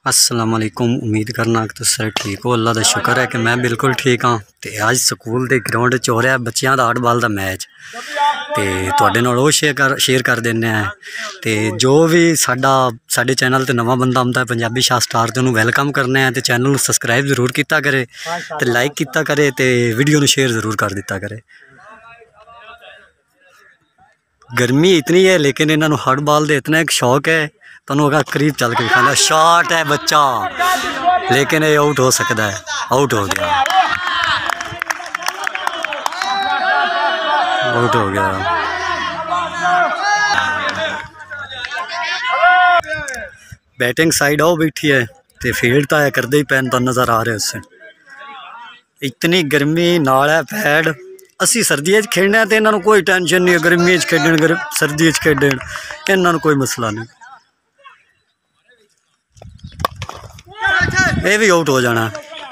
शाबाश शाबाश ਲਾਸਟ ਜਨਾਬ ਇਹ ਆਖੀ ਹੈ ਚਾਰ ਤਾਂ ਹੋਣਾ ਪੰਜ ਹੋ ਗਏ ਪੰਜ ਹੋ ਗਏ ਚੋਰ ਤੇ ਕੋਲ ਕਰਾਈ ਗਾਉਂ ਦੀ ਕ੍ਰਿਕਟ ਬਹਿ ਜੀ ਐਵੇਂ ਹੀ ਹੁੰਦੀ ਰੋਲਾ ਪੈ ਗਿਆ ਹੋਇਆ ਹੈ ਵੇਖੋ ਹੁਣ ਅੰਪਾਇਰ ਨਾਲ ਝਗੜਾ ਕਰ ਓਏ ਅੰਪਾਇਰ ਬਾਹਰ ਕਰ ਦੇ ਸੀ ਤੈਨੂੰ ਝਗੜਾ ਨਾ ਕਰ ਅੰਪਾਇਰ ਨਾਲ कौन करू है ਇਹ ਕੀਪਰ ਕੈਪਟਨ ਹੈ ਇਸ ਟੀਮ ਦਾ ਕਿੰਨੇ ਬਾਰ डैड डैड अब बाबा डैड नहीं ਕਿਤਨੇ ਮੈਚਾਂ ਦੀ ਸੀਰੀਜ਼ ਹੈ ਤਰੋ ਮੈਚਾਂ ਦੀ ਹੈ ਸ਼ਾਟ ਇਹ ਸੂਰਜ ਵੇਖ ਲਓ ਤੇ ਇਹ ਜਨਾਬ ਇਤਨੀ ਗਰਮੀ ਬੂਟ ਪਾ ਕੇ ਪੈਡ ਪਾ ਕੇ ਤੌਬਾ ਤੌਬਾ ਮਰੂਓ ਇਤਨਾ ਇੱਕ ਸ਼ੌਕ ਹੈ ਇਹਨਾਂ ਨੂੰ खोला हफ्ते शाबा शाबा खोला हफ्ते यार नो लम्मा खिड़ा तो होवे ਆਊਟ ਹੋ ਗਿਆ ਐਜ ਹੋ ਗਈ ਬਾਲ ਅਗਰ ਅੰਪਾਇਰ ਰੋਲਾ ਪਾਉਂਦਾ ਤੇ ਆਪਾਂ ਕੋਈ ਨਹੀਂ ਵੀਡੀਓ ਵਾਈ ਵਿੱਚ ਵਿਖਾ ਦੇਣਾ ਕੈਚ ਹੋ ਗਈ ਨਵਾਂ ਬੈਟਸਮੈਨ ਆ ਰਿਹਾ ਜੀ ਇੰਗਲੈਂਡੀਆ ਕੀ ਬਾਤ ਜਾ ਰਹੀ ਇਹ ਸਾਨੂੰ ਬੜਾ ਫਾਇਦਾ ਹੈ ਕਿ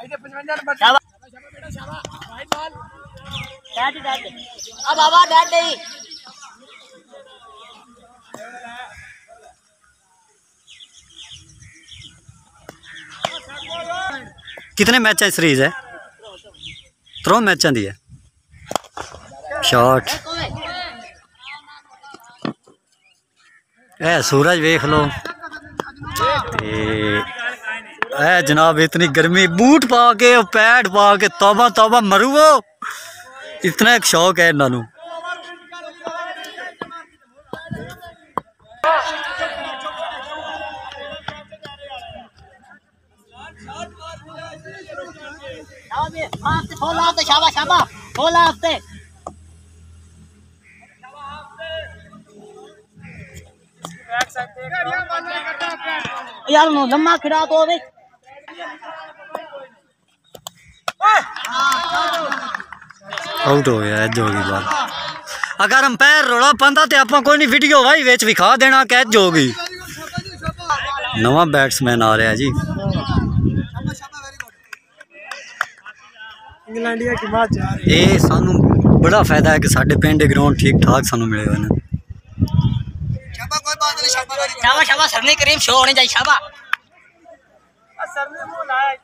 ਸਾਡੇ ਪਿੰਡ ਦੇ ਗਰਾਊਂਡ ਠੀਕ ਠਾਕ ਸਾਨੂੰ ਮਿਲੇ अब कितने मैच है सीरीज़ है? त्रो मैचों की है। शॉट ए सूरज वेख लो। ए, है जनाब, इतनी गर्मी, बूट पा के पैड पा के तोबा तोबा मरुओ इतना एक शौक है इन्हों यार लम्मा खिड़ा तो शाबाश शाबा शाबा सरने करीम शो होने चाहिए शाबा ਆ ਸਰ ਨੇ ਮੂੰਹ ਲਾਇਆ ਇੱਕ ਜਗ੍ਹਾ ਓਏ ਗਾ ਜਾ ਇੰਗਲੈਂਡ ਛੋੜਿਆ ਬੋਲ ਨਾ ਸਕੋਰ ਬਾਲ ਦਾ ਸਾਡੇ ਦਾ ਤਾਂ ਚੱਲ ਐ ਇੰਗਲੈਂਡ ਜੂਸ ਮਾਰਨਾ डाला है प्ले रखा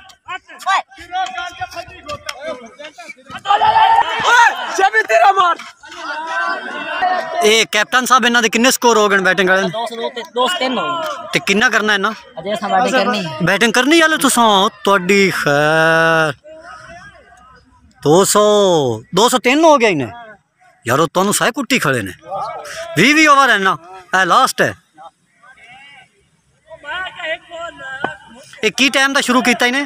ਇਹ ਕੈਪਟਨ ਸਾਹਿਬ ਇਹਨਾਂ ਦੇ ਕਿੰਨੇ ਸਕੋਰ ਹੋ ਗਏ ਬੈਟਿੰਗ ਵਾਲੇ ਤੇ ਕਿੰਨਾ ਕਰਨਾ ਇਹਨਾਂ ਅਜੇ ਅਸਾਂ ਬੈਟਿੰਗ ਕਰਨੀ ਬੈਟਿੰਗ ਕਰਨੀ ਯਾਰ ਤੁਸੀਂ ਤੁਹਾਡੀ ਖੈਰ 200 203 ਹੋ ਗਿਆ ਇਹਨੇ ਯਾਰ ਤੁਹਾਨੂੰ ਸਾਇ ਕੁੱਟੀ ਖੜੇ ਨੇ 20 20 ਓਵਰ ਹੈ ਨਾ ਇਹ ਲਾਸਟ ਹੈ ਇਹ ਕੀ ਟਾਈਮ ਦਾ ਸ਼ੁਰੂ ਕੀਤਾ ਇਹਨੇ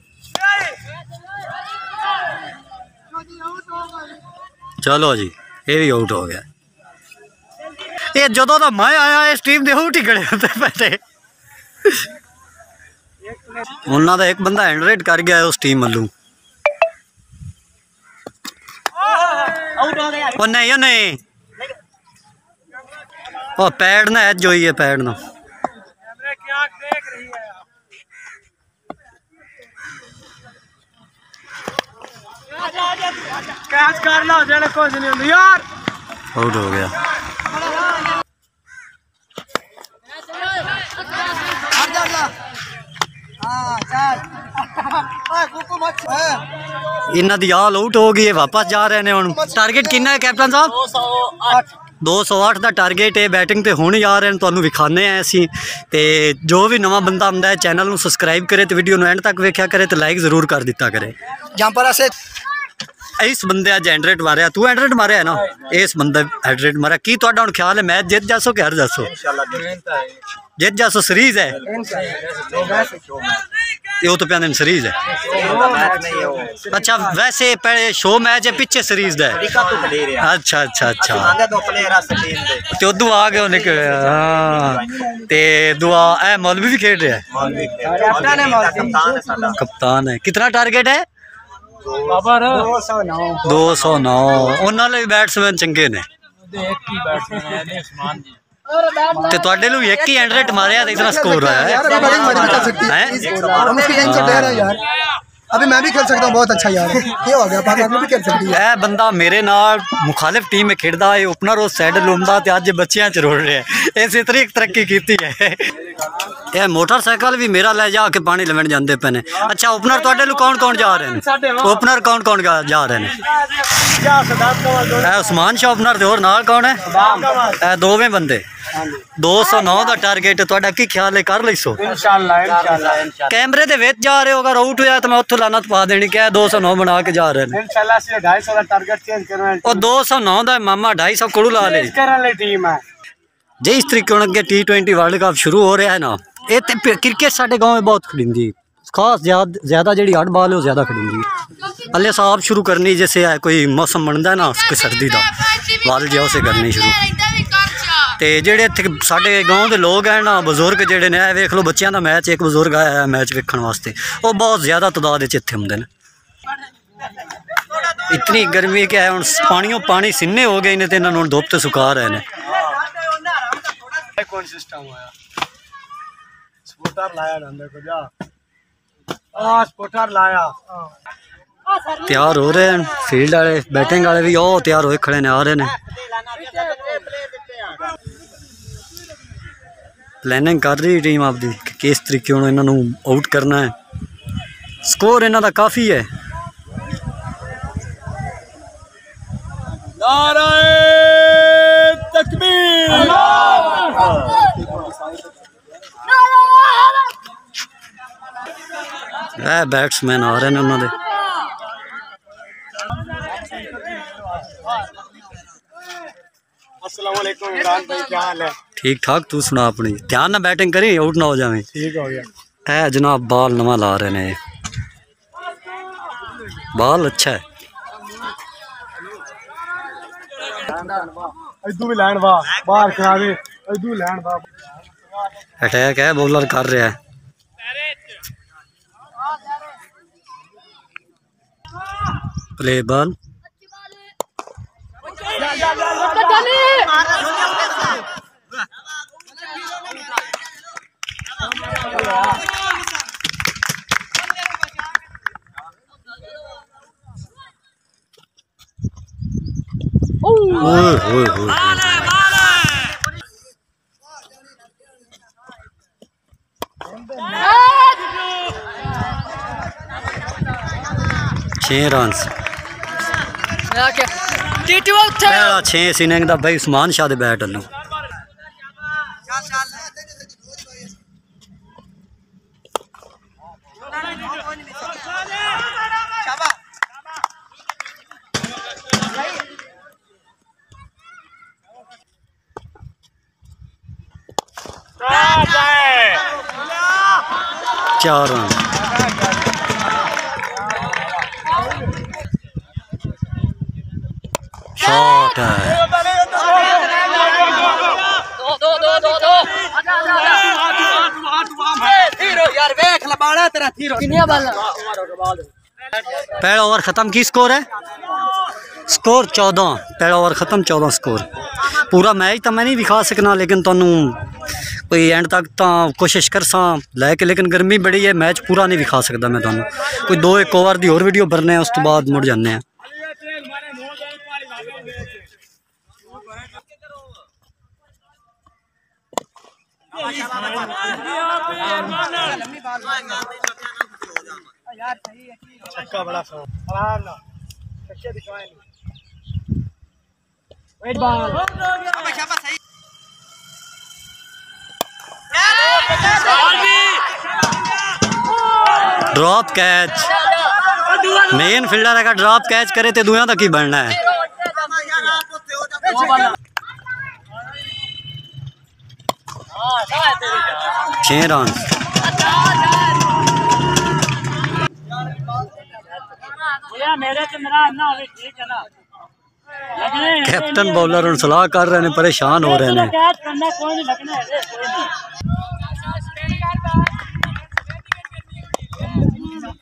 ਚਲੋ ਜੀ ਇਹ ਵੀ ਆਊਟ ਹੋ ਗਿਆ। ਇਹ ਜਦੋਂ ਦਾ ਮੈਂ ਆਇਆ ਇਸ ਟੀਮ ਦੇ ਉਹ ਟਿਕੜੇ ਹੁੰਦੇ ਪੈਸੇ ਉਹਨਾਂ ਦਾ ਇੱਕ ਬੰਦਾ ਹੈਂਡਰੇਟ ਕਰ ਗਿਆ ਉਸ ਟੀਮ ਵੱਲੋਂ। ਉਹ ਨਹੀਂ ਉਹ ਨਹੀਂ। ਉਹ ਪੈੜ ਨਾ ਐ ਜੋਈਏ ਪੈੜ ਨਾ। ਕੈਚ ਕਰ ਲਾ ਜਿਹੜੇ ਕੁਝ ਨਹੀਂ ਹੁੰਦਾ ਯਾਰ। ਆਊਟ ਹੋ ਗਿਆ। ਇਹਨਾਂ ਦੀ ਆਲ ਆਊਟ ਹੋ ਗਈ ਹੈ ਵਾਪਸ ਜਾ ਰਹੇ ਨੇ ਹੁਣ। ਟਾਰਗੇਟ ਕਿੰਨਾ ਹੈ ਕੈਪਟਨ ਸਾਹਿਬ? 208 208 ਦਾ ਟਾਰਗੇਟ ਹੈ ਬੈਟਿੰਗ ਤੇ ਹੁਣ ਜਾ ਰਹੇ ਨੇ ਤੁਹਾਨੂੰ ਵਿਖਾਣੇ ਆ ਅਸੀਂ। ਤੇ ਜੋ ਵੀ ਨਵਾਂ ਬੰਦਾ ਆਉਂਦਾ ਹੈ ਚੈਨਲ ਨੂੰ ਸਬਸਕ੍ਰਾਈਬ ਕਰੇ ਤੇ ਵੀਡੀਓ ਨੂੰ ਐਂਡ ਤੱਕ ਵੇਖਿਆ ਕਰੇ ਤੇ ਲਾਈਕ ਜ਼ਰੂਰ ਕਰ ਦਿੱਤਾ ਕਰੇ। ਜੰਪਰ ਅਸੇ ਇਸ ਬੰਦੇ ਅੱਜ ਹੈਂਡਰੇਟ ਮਾਰਿਆ ਤੂੰ ਹੈਂਡਰੇਟ ਮਾਰਿਆ ਹੈ ਨਾ ਇਸ ਬੰਦੇ ਹੈਂਡਰੇਟ ਮਾਰਿਆ ਕੀ ਤੁਹਾਡਾ ਹੁਣ ਖਿਆਲ ਹੈ ਮੈਚ ਜਿੱਤ ਜਾਸੋ ਕਿ ਹਾਰ ਜਾਸੋ ਜਿੱਤ ਜਾਸੋ ਸੀਰੀਜ਼ ਹੈ ਇਹ ਉਹ ਤਾਂ ਪਿਆਂਦੇ ਸੀਰੀਜ਼ ਹੈ अच्छा वैसे पहले शो मैच है पीछे सीरीज दा है अच्छा अच्छा अच्छा ਤੇ ਉਦੋਂ ਆ ਗਏ ਉਹਨੇ ਕਿ ਹਾਂ ਤੇ ਦੁਆ ਇਹ ਮੌਲਵੀ ਵੀ ਖੇਡ ਰਿਹਾ ਹੈ ਕਪਤਾਨ ਹੈ ਕਿੰਨਾ ਟਾਰਗੇਟ ਹੈ बाबर 209 ਉਹਨਾਂ ਲਈ ਬੈਟਸਮੈਨ ਚੰਗੇ ਨੇ देख की बैट्समैन है ने उस्मान जी ਤੇ ਤੁਹਾਡੇ ਲਈ ਇੱਕ ਹੀ 100 ਮਾਰਿਆ ਤੇ ਇਤਨਾ ਸਕੋਰ ਆਇਆ यार है अभी बड़ी मर्जी कर सकती है हैं? हम उसकी गेम से प्लेयर है यार अभी मैं भी खेल सकता हूँ बहुत अच्छा यार ये हो गया पाकिस्तान में भी खेल सकती है ਇਹ ਬੰਦਾ ਮੇਰੇ ਨਾਲ ਮੁਖਾਲਿਫ ਟੀਮ ਵਿੱਚ ਖੇਡਦਾ ਹੈ ਓਪਨਰ ਉਹ ਸਾਈਡ ਲੁੰਦਾ ਤੇ ਅੱਜ ਬੱਚਿਆਂ ਚ ਰੋੜ ਰਿਹਾ ਹੈ। ਇਸੇ ਤਰੀਕ ਤਰੱਕੀ ਕੀਤੀ ਹੈ ਇਹ ਮੋਟਰਸਾਈਕਲ ਵੀ ਮੇਰਾ ਲੈ ਜਾ ਕੇ ਪਾਣੀ ਲੈਣ ਜਾਂਦੇ ਪਏ ਨੇ। ਅੱਛਾ ਓਪਨਰ ਤੁਹਾਡੇ ਨੂੰ ਕੌਣ ਕੌਣ ਜਾ ਰਹੇ ਨੇ? ਓਪਨਰ ਕੌਣ ਕੌਣ ਜਾ ਰਹੇ ਨੇ? ਇਹ ਉਸਮਾਨ ਸ਼ਾਹ ਓਪਨਰ ਤੇ ਹੋਰ ਨਾਲ ਕੌਣ ਹੈ? ਇਹ ਦੋਵੇਂ ਬੰਦੇ। 209 ਦਾ ਟਾਰਗੇਟ ਤੁਹਾਡਾ ਕੀ ਖਿਆਲ ਹੈ? ਕਰ ਲਈ ਸੋ ਇਨਸ਼ਾਅੱਲਾ ਇਨਸ਼ਾਅੱਲਾ। ਕੈਮਰੇ ਦੇ ਵਿੱਚ ਜਾ ਰਹੇ ਹੋਗਾ ਰਾਊਟ ਹੋਇਆ ਤਾਂ ਮੈਂ ਉੱਥੋਂ ਲਾਨਤ ਪਾ ਦੇਣੀ ਕਿ 209 ਬਣਾ ਕੇ ਜਾ ਰਹੇ ਨੇ। ਇਨਸ਼ਾਅੱਲਾ ਅਸੀਂ 250 ਦਾ ਟਾਰਗੇਟ ਚੇਂਜ ਕਰਨਾ ਉਹ 209 ਦਾ ਮਾਮਾ 250 ਕੋਲ ਲਾ ਲੈ ਕਰਨ ਲਈ ਟੀਮ ਹੈ। जे इस तरीके हम अगर टी ट्वेंटी वर्ल्ड कप शुरू हो रहा है ना, ये तो क्रिकेट साढ़े गाँव में बहुत खड़ी खास ज़्यादा जी हड बाल ज़्यादा खड़ी अल साहब शुरू करनी जैसे है, कोई मौसम बनता ना सर्दी का बाल जो उसे करनी शुरू। तो जेडे इत साढ़े गाँव के लोग हैं ना, बजुर्ग जोड़े ने वेख लो बच्चों का मैच, एक बजुर्ग आया है मैच वेखन वास्ते। वो बहुत ज़्यादा तादाद इतने होंगे इतनी गर्मी क्या है हम पानी पानी सिन्ने हो गए ने इन्होंने धुप तो सुखा रहे हैं कौन सिस्टम होया स्पोटर लाया डंडे को जा। आ स्पोटर लाया। तैयार हो रहे हैं फ़ील्ड वाले बैटिंग वाले भी ओ तैयार हो खड़े ने आ रहे ने। प्लानिंग कर रही टीम आपकी कि किस तरीके इन्होंने आउट करना है। स्कोर इन्हों का काफ़ी है। नारायण! बैट्समैन आ रहे हैं उन्होंने। ठीक ठाक तू सुना अपनी। ध्यान ना बैटिंग करी आउट ना हो जावे। ठीक हो गया। है जनाब बाल नवा ला रहे ने। बाल अच्छा है। इदू भी लैंड वा बाहर खराबे इदू लैंड वा अटैक है बॉलर कर रहा है। Play ball Yeah. ਓਏ ਓਏ ਛੇ ਰਨਸ ਆ ਕੇ ਟੀਟੂ ਉੱਥੇ ਪਹਿਲਾ 6 ਸਿਨਿੰਗ ਦਾ ਬਾਈ ਉਸਮਾਨ ਸ਼ਾਹ ਦੇ ਬੈਟ ਨੂੰ। चार। रन शॉट है। ओवर ख़त्म की स्कोर है? स्कोर चौदह। पहला ओवर ख़त्म, चौदह स्कोर। पूरा मैच तो मैं नहीं दिखा सकना, लेकिन तुम कोई एंड तक तो कोशिश कर सैके लेकिन गर्मी बड़ी है मैच पूरा नहीं विखा सकता मैं तुम्हें कोई दो एक ओवर की और वीडियो बनने, उस तो बाद मुड़ जाने बड़ा ड्रॉप कैच मेन फील्डर अगर ड्रॉप कैच करे तो दुआ तक ही बनना है? रन तो कैप्टन बॉलर सलाह कर रहे हैं परेशान हो रहे हैं।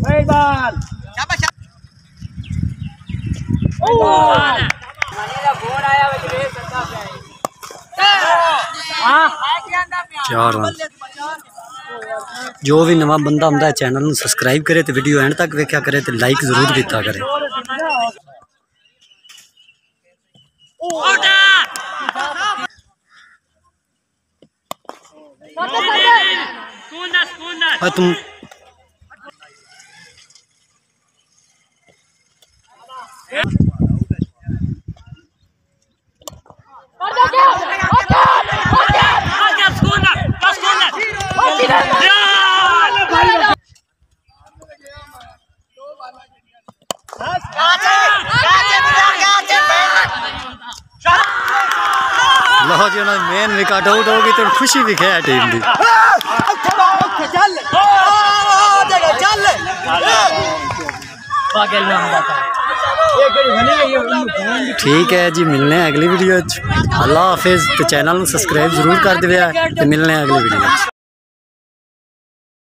वेट बॉल वेट बॉल ਚਾਰ ਰਨ ਜੋ ਵੀ ਨਵਾਂ ਬੰਦਾ ਹੁੰਦਾ ਹੈ ਚੈਨਲ ਨੂੰ ਸਬਸਕ੍ਰਾਈਬ ਕਰੇ ਤੇ ਵੀਡੀਓ ਐਂਡ ਤੱਕ ਵੇਖਿਆ ਕਰੇ ਤੇ ਲਾਈਕ ਜ਼ਰੂਰ ਕੀਤਾ ਕਰੇ आ तुम ਲਓ ਜੀ ਉਹਨਾਂ ਦੀ ਮੇਨ ਵਿਕਟ ਆਊਟ ਹੋ ਗਈ ਤੇ ਹੁਣ ਖੁਸ਼ੀ ਵੀ ਹੈ ਟੀਮ ਦੀ ਠੀਕ ਹੈ ਜੀ ਮਿਲਨੇ ਆ ਅਗਲੀ ਵੀਡੀਓ ਚ ਅੱਲਾ ਹਾਫਿਜ਼ ਤੇ ਚੈਨਲ ਨੂੰ ਸਬਸਕ੍ਰਾਈਬ ਜ਼ਰੂਰ ਕਰ ਦਿਵਿਆ ਤੇ ਮਿਲਨੇ ਆ ਅਗਲੀ ਵੀਡੀਓ ਚ